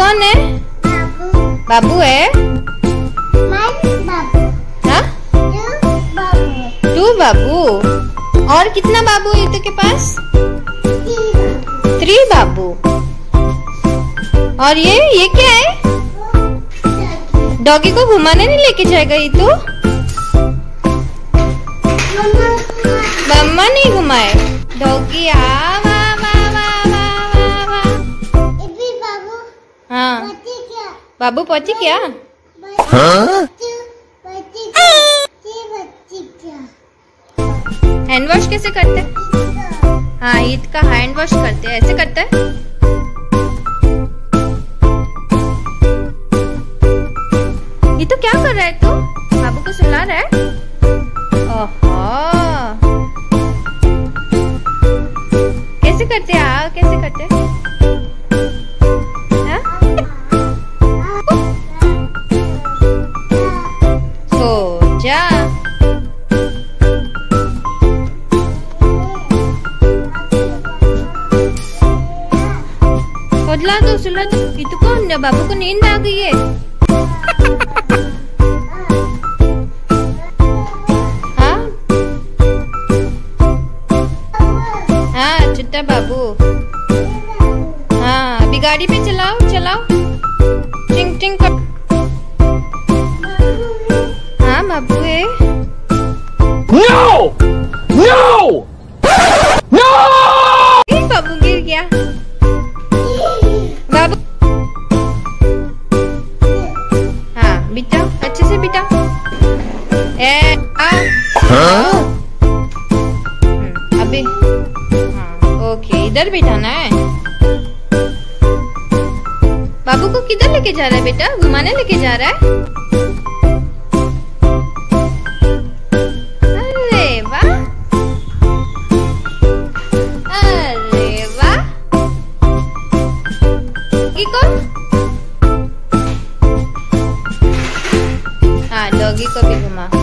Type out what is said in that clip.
कौन है बाबू बाबू है मन बाबू बाबू और कितना बाबू है के पास? बाबू थ्री बाबू और ये ये क्या है? डॉगी को घुमाने नहीं लेके जाएगा ये तो? मम्मा नहीं घुमाए। डॉगी आ बाबू, पहुँची क्या? ती हैंड वॉश कैसे करते हैं? हाँ ईद का हैंड वॉश करते हैं। ऐसे करते हैं? ये तो क्या कर रहा है तू? बाबू को सुला रहा है? ओहो। कैसे करते हैं? आ कैसे करते सुला दो सुला दो तो कौन है बाबू को नींद आ गई है हाँ हाँ चुट्टा बाबू हाँ अभी गाड़ी पे चलाओ चलाओ टिंग टिंग कर से पिटा ए, आ। हाँ अबे हाँ ओके, इधर बिठाना है। बाबू को किधर लेके जा रहा है बेटा? घुमाने लेके जा रहा है? हाँ कभी घुमा